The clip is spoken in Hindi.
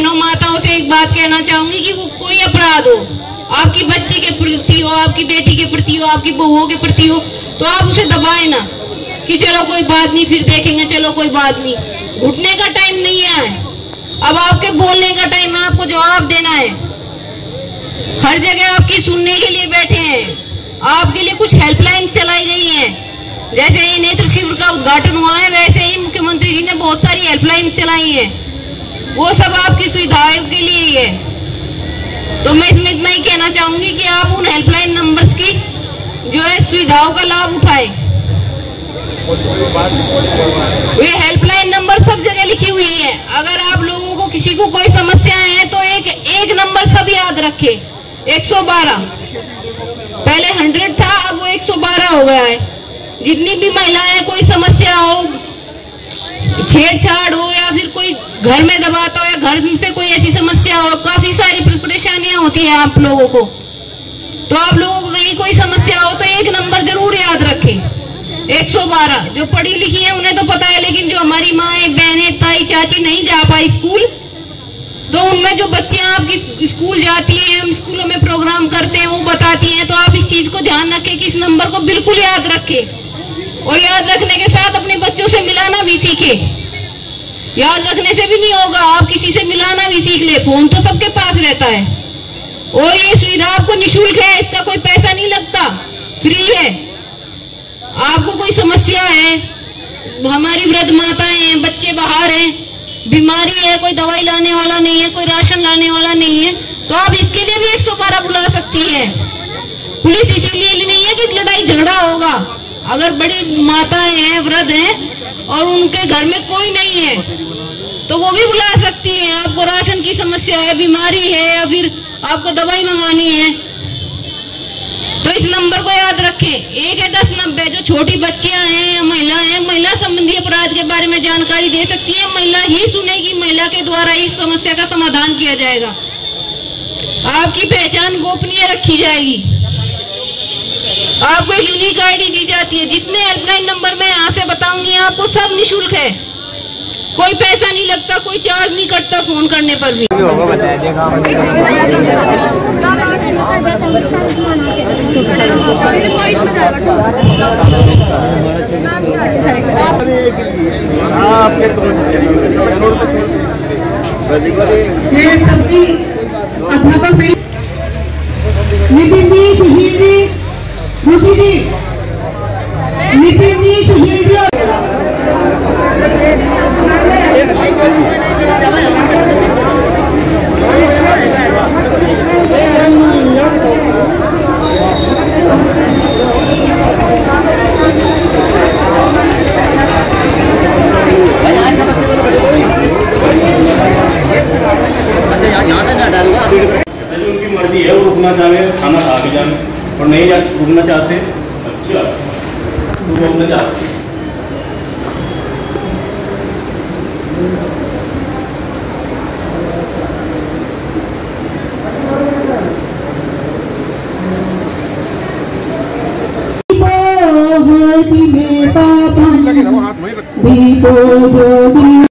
बहनों माताओं से एक बात कहना चाहूँगी कि वो कोई अपराध हो, आपकी बच्ची के प्रति हो, आपकी बेटी के प्रति हो, आपकी बहुओं के प्रति हो तो आप उसे दबाए ना कि चलो कोई बात नहीं, फिर देखेंगे, चलो कोई बात नहीं। घुटने का टाइम नहीं है। अब आपके बोलने का टाइम है, आपको जवाब देना है। हर जगह आपकी सुनने के लिए बैठे हैं। आपके लिए कुछ हेल्पलाइन चलाई गई हैं। जैसे ही नेत्र शिविर का उद्घाटन हुआ है, वैसे ही मुख्यमंत्री जी ने बहुत सारी हेल्पलाइन चलाई हैं। वो सब आपकी सुविधाओं के लिए ही है। तो मैं इसमें इतना ही कहना चाहूँगी कि आप उन हेल्पलाइन नंबर्स की जो है सुविधाओं का लाभ उठाएँ। ये हेल्पलाइन नंबर सब जगह लिखी हुई है। अगर आप लोगों को किसी को कोई समस्या है तो एक एक नंबर सब याद रखे। 112 पहले 100 था, अब वो 112 हो गया है। जितनी भी महिलाएँ कोई समस्या हो, छेड़छाड़ हो या घर में दबाता हो या घर से कोई ऐसी समस्या हो, काफ़ी सारी परेशानियाँ होती है आप लोगों को। तो आप लोगों को कहीं कोई समस्या हो तो एक नंबर ज़रूर याद रखें। 112 जो पढ़ी लिखी है उन्हें तो पता है, लेकिन जो हमारी माए बहने ताई, चाची नहीं जा पाई स्कूल तो उनमें जो बच्चियाँ आपकी स्कूल जाती हैं, हम स्कूलों में प्रोग्राम करते हैं, वो बताती हैं तो आप इस चीज़ को ध्यान रखें कि इस नंबर को बिल्कुल याद रखें। और याद रखने के साथ अपने बच्चों से मिलाना भी सीखे। याद रखने से भी नहीं होगा। आप किसी से मिलाना भी सीख ले। फ़ोन तो सबके पास रहता है। और ये सुविधा आपको निशुल्क है, इसका कोई पैसा नहीं लगता। फ्री है। आपको कोई समस्या है? हमारी वृद्ध माताएँ हैं, बच्चे बाहर हैं, बीमारी है, कोई दवाई लाने वाला नहीं है, कोई राशन लाने वाला नहीं है तो आप इसके लिए भी 112 बुला सकती है। पुलिस इसीलिए नहीं है कि लड़ाई झगड़ा होगा। अगर बड़ी माताएँ हैं, वृद्ध हैं, और उनके घर में कोई नहीं है तो वो भी बुला सकती हैं। आपको राशन की समस्या है, बीमारी है या फिर आपको दवाई मंगानी है तो इस नंबर को याद रखें। एक है दस नब्बे, जो छोटी बच्चियाँ हैं या महिला हैं, महिला संबंधी अपराध के बारे में जानकारी दे सकती है। महिला ही सुनेगी, महिला के द्वारा इस समस्या का समाधान किया जाएगा। आपकी पहचान गोपनीय रखी जाएगी। आपको एक यूनिक आईडी दी जाती है। जितने हेल्पलाइन नंबर मैं यहाँ से बताऊँगी, आपको सब निशुल्क है। कोई पैसा नहीं लगता, कोई चार्ज नहीं कटता फ़ोन करने पर भी। ये अध्यापक भी नितिन जी सुशील जी रुचि जी नितिन जी सुशील जी जैसे मर्ज़ी है वो रुकना चाहे खाना खा के जाए। और नहीं जा रुकना चाहते अच्छा। तो वो अपने जाते दीपो